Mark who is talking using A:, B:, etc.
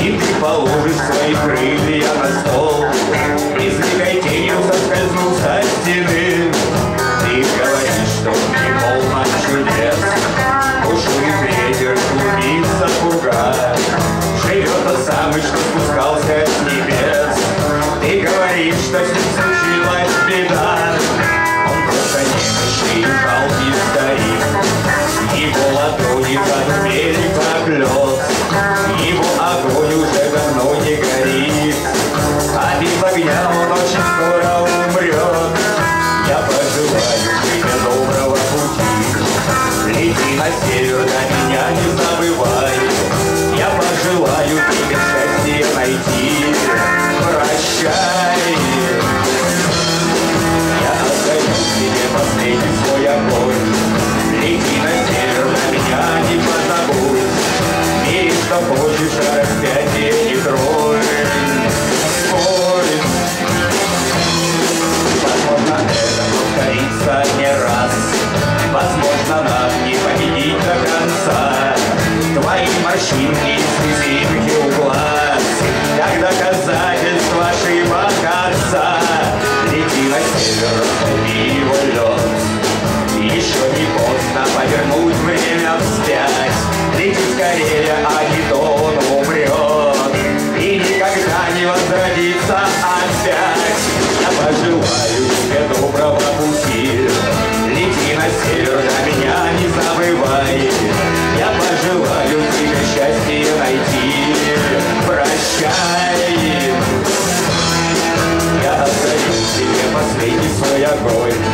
A: И ты положишь свои крылья на стол. На север, да меня не забывай. Я пожелаю тебе счастье найти. Прощай. Я отдаю тебе последний свой огонь. Лети на север, на меня не позабудь. Что хочешь, а распятие не тронь. Как доказательство ошибок отца yeah, boy.